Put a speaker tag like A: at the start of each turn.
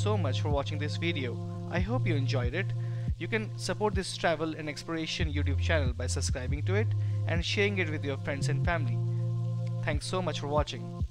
A: so much for watching this video. I hope you enjoyed it. You can support this travel and exploration YouTube channel by subscribing to it and sharing it with your friends and family. Thanks so much for watching.